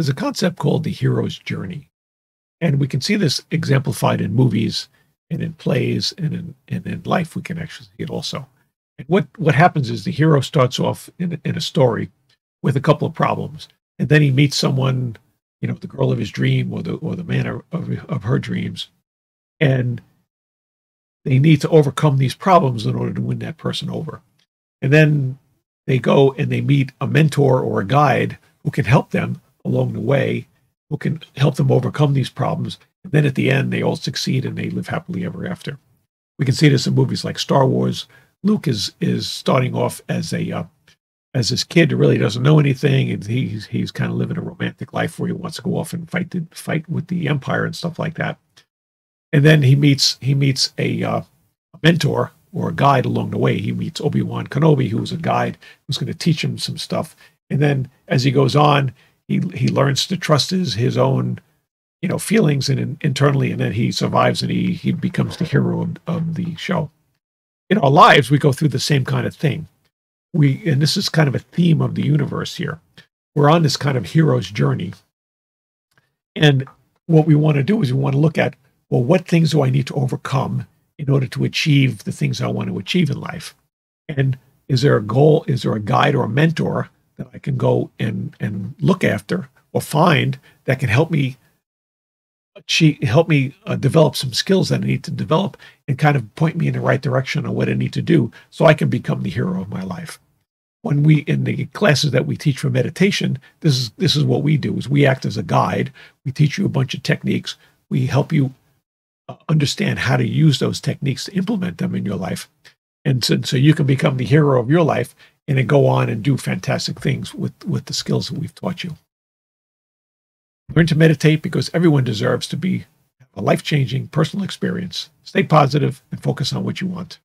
there's a concept called the hero's journey. And we can see this exemplified in movies and in plays and in, and in life. We can actually see it also. And what, what happens is the hero starts off in, in a story with a couple of problems. And then he meets someone, you know, the girl of his dream or the, or the man of, of, of her dreams. And they need to overcome these problems in order to win that person over. And then they go and they meet a mentor or a guide who can help them along the way, who can help them overcome these problems. And then at the end, they all succeed and they live happily ever after. We can see this in movies like Star Wars. Luke is is starting off as a uh, as this kid who really doesn't know anything, and he's he's kind of living a romantic life where he wants to go off and fight the, fight with the Empire and stuff like that. And then he meets he meets a, uh, a mentor or a guide along the way. He meets Obi Wan Kenobi, who's a guide who's going to teach him some stuff. And then as he goes on, he he learns to trust his his own you know feelings and in, internally, and then he survives and he he becomes the hero of, of the show. In our lives, we go through the same kind of thing. We and this is kind of a theme of the universe here. We're on this kind of hero's journey, and what we want to do is we want to look at well, what things do I need to overcome in order to achieve the things I want to achieve in life? And is there a goal? Is there a guide or a mentor that I can go and, and look after or find that can help me achieve, help me uh, develop some skills that I need to develop and kind of point me in the right direction on what I need to do so I can become the hero of my life. When we in the classes that we teach for meditation, this is this is what we do is we act as a guide. We teach you a bunch of techniques. We help you understand how to use those techniques to implement them in your life. And so, so you can become the hero of your life and then go on and do fantastic things with, with the skills that we've taught you. Learn to meditate because everyone deserves to be a life changing personal experience. Stay positive and focus on what you want.